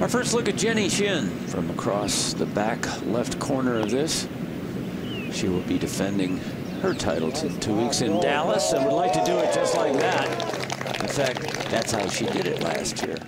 Our first look at Jenny Shin from across the back left corner of this. She will be defending her title in two weeks in Dallas and would like to do it just like that. In fact, that's how she did it last year.